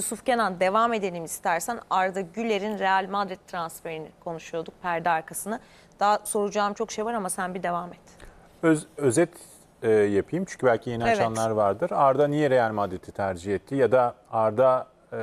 Yusuf Kenan devam edelim istersen. Arda Güler'in Real Madrid transferini konuşuyorduk perde arkasını. Daha soracağım çok şey var ama sen bir devam et. Öz, özet e, yapayım çünkü belki yeni Evet. açanlar vardır. Arda niye Real Madrid'i tercih etti ya da Arda e,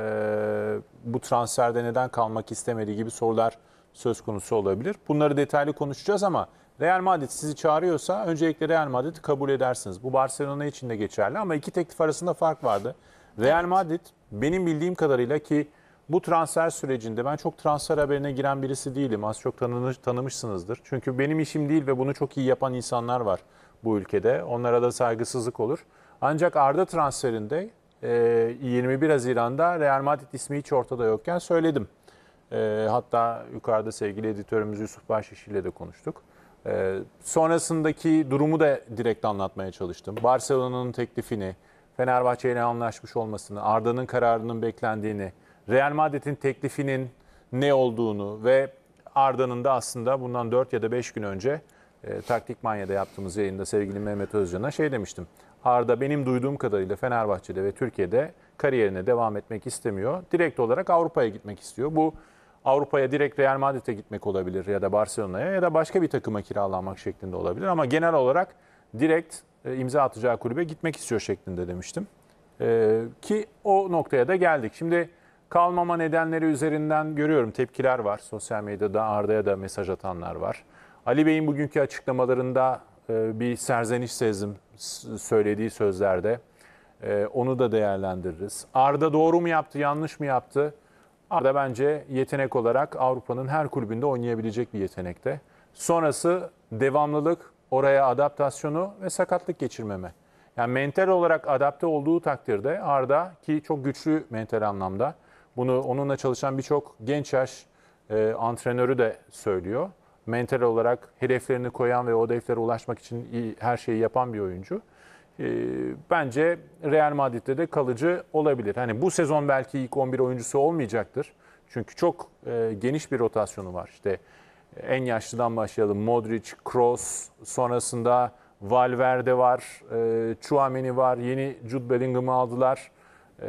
bu transferde neden kalmak istemediği gibi sorular söz konusu olabilir. Bunları detaylı konuşacağız ama Real Madrid sizi çağırıyorsa öncelikle Real Madrid'i kabul edersiniz. Bu Barcelona için de geçerli ama iki teklif arasında fark vardı. Real Madrid benim bildiğim kadarıyla ki bu transfer sürecinde ben çok transfer haberine giren birisi değilim. Az çok tanınır, tanımışsınızdır. Çünkü benim işim değil ve bunu çok iyi yapan insanlar var bu ülkede. Onlara da saygısızlık olur. Ancak Arda transferinde e, 21 Haziran'da Real Madrid ismi hiç ortada yokken söyledim. E, hatta yukarıda sevgili editörümüz Yusuf Başyeşil ile de konuştuk. E, sonrasındaki durumu da direkt anlatmaya çalıştım. Barcelona'nın teklifini, Fenerbahçe ile anlaşmış olmasını, Arda'nın kararının beklendiğini, Real Madrid'in teklifinin ne olduğunu ve Arda'nın da aslında bundan 4 ya da 5 gün önce e, Taktik Manya'da yaptığımız yayında sevgili Mehmet Özcan'a şey demiştim. Arda benim duyduğum kadarıyla Fenerbahçe'de ve Türkiye'de kariyerine devam etmek istemiyor. Direkt olarak Avrupa'ya gitmek istiyor. Bu Avrupa'ya direkt Real Madrid'e gitmek olabilir ya da Barcelona'ya ya da başka bir takıma kiralanmak şeklinde olabilir. Ama genel olarak direkt imza atacağı kulübe gitmek istiyor şeklinde demiştim. Ee, ki o noktaya da geldik. Şimdi kalmama nedenleri üzerinden görüyorum tepkiler var. Sosyal medyada Arda'ya da mesaj atanlar var. Ali Bey'in bugünkü açıklamalarında e, bir serzeniş sezdim söylediği sözlerde. E, onu da değerlendiririz. Arda doğru mu yaptı, yanlış mı yaptı? Arda bence yetenek olarak Avrupa'nın her kulübünde oynayabilecek bir yetenekte. Sonrası devamlılık, oraya adaptasyonu ve sakatlık geçirmeme. Yani mental olarak adapte olduğu takdirde Arda ki çok güçlü mental anlamda. Bunu onunla çalışan birçok genç yaş e, antrenörü de söylüyor. Mental olarak hedeflerini koyan ve o hedeflere ulaşmak için iyi- her şeyi yapan bir oyuncu. E, bence Real Madrid'de de kalıcı olabilir. Hani bu sezon belki ilk 11 oyuncusu olmayacaktır. Çünkü çok e, geniş bir rotasyonu var. İşte en yaşlıdan başlayalım. Modric, Kroos, sonrasında Valverde var, e, Chouameni var, yeni Jude Bellingham'ı aldılar. E,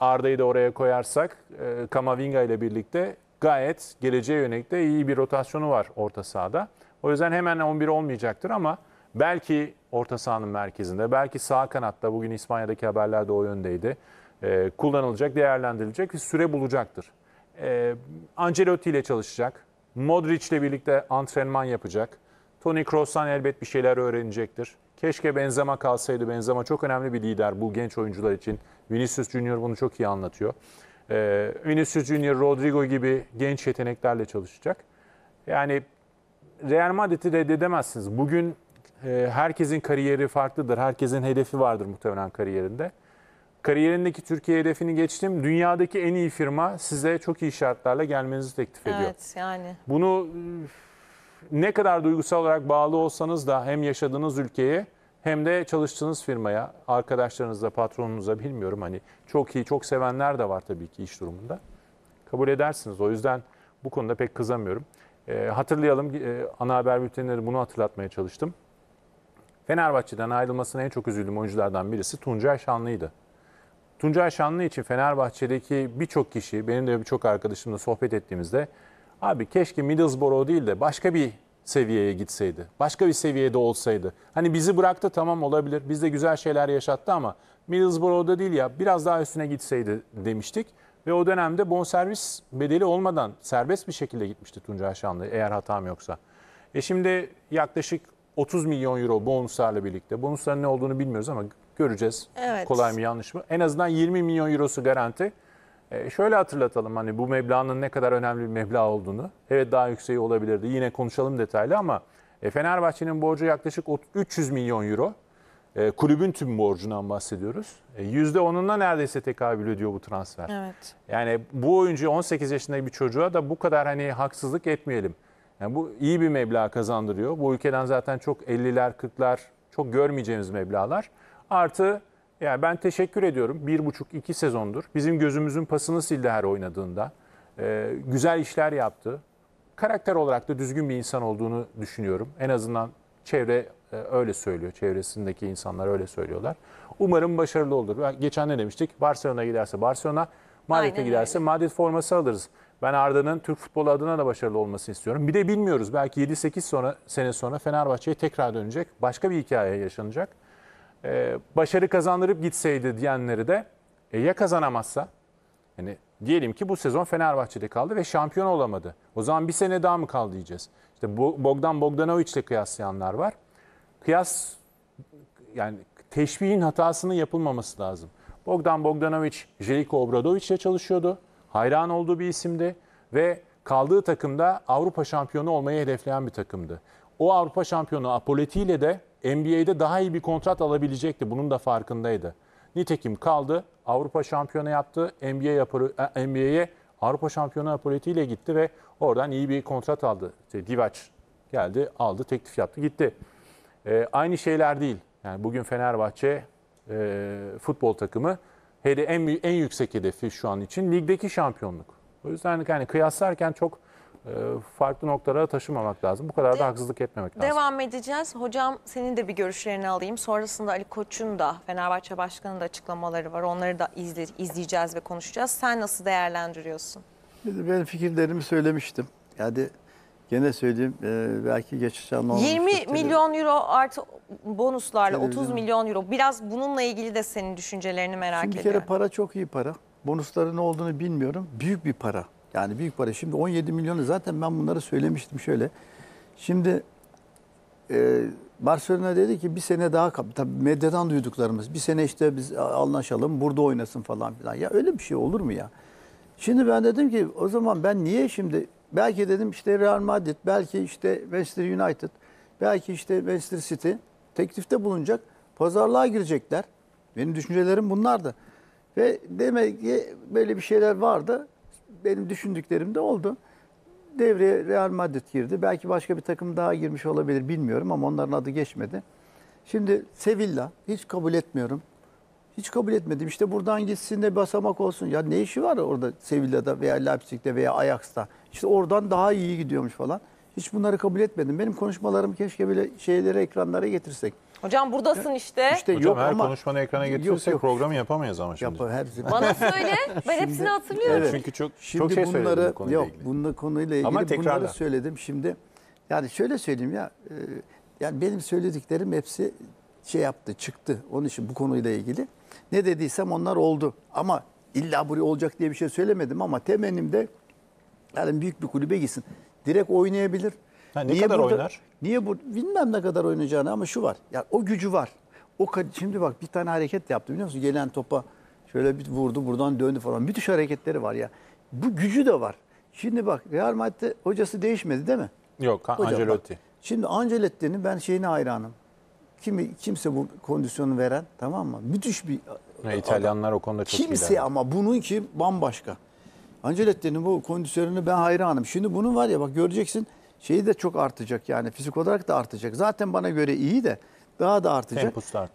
Arda'yı da oraya koyarsak e, Kamavinga ile birlikte gayet geleceğe yönelik de iyi bir rotasyonu var orta sahada. O yüzden hemen 11 olmayacaktır ama belki orta sahanın merkezinde, belki sağ kanatta bugün İspanya'daki haberlerde o yöndeydi. E, kullanılacak, değerlendirilecek ve süre bulacaktır. E, Ancelotti ile çalışacak. Modric ile birlikte antrenman yapacak. Toni Kroos'tan elbet bir şeyler öğrenecektir. Keşke Benzema kalsaydı. Benzema çok önemli bir lider bu genç oyuncular için. Vinicius Junior bunu çok iyi anlatıyor. Ee, Vinicius Junior, Rodrigo gibi genç yeteneklerle çalışacak. Yani Real Madrid'i reddedemezsiniz. Bugün e, herkesin kariyeri farklıdır. Herkesin hedefi vardır muhtemelen kariyerinde. Kariyerindeki Türkiye hedefini geçtim. Dünyadaki en iyi firma size çok iyi şartlarla gelmenizi teklif ediyor. Evet yani. Bunu ne kadar duygusal olarak bağlı olsanız da hem yaşadığınız ülkeye hem de çalıştığınız firmaya, arkadaşlarınıza, patronunuza bilmiyorum hani çok iyi, çok sevenler de var tabii ki iş durumunda. Kabul edersiniz. O yüzden bu konuda pek kızamıyorum. Ee, hatırlayalım, e, ana haber bültenleri bunu hatırlatmaya çalıştım. Fenerbahçe'den ayrılmasına en çok üzüldüğüm oyunculardan birisi Tuncay Şanlı'ydı. Tuncay Şanlı için Fenerbahçe'deki birçok kişi, benim de birçok arkadaşımla sohbet ettiğimizde abi keşke Middlesbrough değil de başka bir seviyeye gitseydi. Başka bir seviyede olsaydı. Hani bizi bıraktı tamam olabilir. Bizde güzel şeyler yaşattı ama Middlesbrough'da değil ya biraz daha üstüne gitseydi demiştik. Ve o dönemde bonservis bedeli olmadan serbest bir şekilde gitmişti Tuncay Şanlı eğer hatam yoksa. E şimdi yaklaşık 30 milyon euro bonuslarla birlikte. Bonusların ne olduğunu bilmiyoruz ama göreceğiz. Evet. Kolay mı yanlış mı? En azından 20 milyon eurosu garanti. E, şöyle hatırlatalım hani bu meblağın ne kadar önemli bir meblağ olduğunu. Evet daha yükseği olabilirdi. Yine konuşalım detaylı ama e, Fenerbahçe'nin borcu yaklaşık ot- 300 milyon euro. E, kulübün tüm borcundan bahsediyoruz. E, %10'una neredeyse tekabül ediyor bu transfer. Evet. Yani bu oyuncu 18 yaşındaki bir çocuğa da bu kadar hani haksızlık etmeyelim. Yani bu iyi bir meblağ kazandırıyor. Bu ülkeden zaten çok 50'ler 40'lar çok görmeyeceğimiz meblağlar. Artı yani ben teşekkür ediyorum. Bir buçuk iki sezondur. Bizim gözümüzün pasını sildi her oynadığında. Ee, güzel işler yaptı. Karakter olarak da düzgün bir insan olduğunu düşünüyorum. En azından çevre e, öyle söylüyor. Çevresindeki insanlar öyle söylüyorlar. Umarım başarılı olur. Ben geçen ne demiştik? Barcelona giderse Barcelona, Madrid'e giderse öyle. Madrid forması alırız. Ben Arda'nın Türk futbolu adına da başarılı olmasını istiyorum. Bir de bilmiyoruz. Belki 7-8 sonra, sene sonra Fenerbahçe'ye tekrar dönecek. Başka bir hikaye yaşanacak. Ee, başarı kazandırıp gitseydi diyenleri de e, ya kazanamazsa yani diyelim ki bu sezon Fenerbahçe'de kaldı ve şampiyon olamadı. O zaman bir sene daha mı kaldı diyeceğiz. İşte Bo- Bogdan Bogdanovic'le kıyaslayanlar var. Kıyas yani teşbihin hatasının yapılmaması lazım. Bogdan Bogdanovic, Jeliko Obradovic çalışıyordu. Hayran olduğu bir isimdi ve kaldığı takımda Avrupa şampiyonu olmayı hedefleyen bir takımdı. O Avrupa şampiyonu Apoleti ile de NBA'de daha iyi bir kontrat alabilecekti. Bunun da farkındaydı. Nitekim kaldı. Avrupa şampiyonu yaptı. NBA Apolo- e, NBA'ye Avrupa şampiyonu Apoleti ile gitti ve oradan iyi bir kontrat aldı. İşte Divac geldi, aldı, teklif yaptı, gitti. Ee, aynı şeyler değil. Yani bugün Fenerbahçe e, futbol takımı hele en en yüksek hedefi şu an için ligdeki şampiyonluk. O yüzden yani kıyaslarken çok e, farklı noktalara taşımamak lazım. Bu kadar da haksızlık etmemek lazım. Devam edeceğiz. Hocam senin de bir görüşlerini alayım. Sonrasında Ali Koç'un da Fenerbahçe Başkanı'nın da açıklamaları var. Onları da izle, izleyeceğiz ve konuşacağız. Sen nasıl değerlendiriyorsun? Ben fikirlerimi söylemiştim. Yani gene söyleyeyim e, belki geçiş anlamda. 20 milyon euro artı bonuslarla Televizyon. 30 milyon euro. Biraz bununla ilgili de senin düşüncelerini merak Şimdi bir kere ediyorum. para çok iyi para. Bonusların ne olduğunu bilmiyorum. Büyük bir para. Yani büyük para. Şimdi 17 milyonu zaten ben bunları söylemiştim şöyle. Şimdi e, Barcelona dedi ki bir sene daha kap. Tabii medyadan duyduklarımız. Bir sene işte biz anlaşalım burada oynasın falan filan. Ya öyle bir şey olur mu ya? Şimdi ben dedim ki o zaman ben niye şimdi belki dedim işte Real Madrid, belki işte Manchester United, belki işte Manchester City teklifte bulunacak. Pazarlığa girecekler. Benim düşüncelerim bunlardı. Ve demek ki böyle bir şeyler vardı. Benim düşündüklerim de oldu. Devreye Real Madrid girdi. Belki başka bir takım daha girmiş olabilir bilmiyorum ama onların adı geçmedi. Şimdi Sevilla hiç kabul etmiyorum. Hiç kabul etmedim. İşte buradan gitsin de basamak olsun. Ya ne işi var orada Sevilla'da veya Leipzig'te veya Ajax'ta? İşte oradan daha iyi gidiyormuş falan. Hiç bunları kabul etmedim. Benim konuşmalarımı keşke böyle şeyleri ekranlara getirsek. Hocam buradasın işte. İşte Hocam yok her ama konuşmanı ekrana Yok, getirirsek yok. programı yapamayız ama şimdi. Yap, hepsi. Bana söyle. Ben hepsini Şimdi- hatırlıyorum. Evet. Çünkü çok Şimdi çok şey söyledim bunları bu konuyla yok ilgili. bununla konuyla ilgili Ama tekrarla. bunları söyledim. Şimdi yani şöyle söyleyeyim ya e, yani benim söylediklerim hepsi şey yaptı, çıktı. Onun için bu konuyla ilgili ne dediysem onlar oldu. Ama illa buraya olacak diye bir şey söylemedim ama temennimde yani büyük bir kulübe gitsin. Direkt oynayabilir. Ha, ne kadar oynar? Niye bu bilmem ne kadar oynayacağını ama şu var. Ya o gücü var. O şimdi bak bir tane hareket yaptı biliyor musun? Gelen topa şöyle bir vurdu buradan döndü falan. Müthiş hareketleri var ya. Bu gücü de var. Şimdi bak Real Madrid'de hocası değişmedi değil mi? Yok Ancelotti. bak, şimdi Ancelotti'nin ben şeyine hayranım. Kimi, kimse bu kondisyonu veren tamam mı? Müthiş bir Ya. İtalyanlar o konuda çok Kimse iyiler. ama bununki bambaşka. Ancelotti'nin bu kondisyonunu ben hayranım. Şimdi bunun var ya bak göreceksin şeyi de çok artacak yani fizik olarak da artacak. Zaten bana göre iyi de daha da artacak. Temposu da artıyor.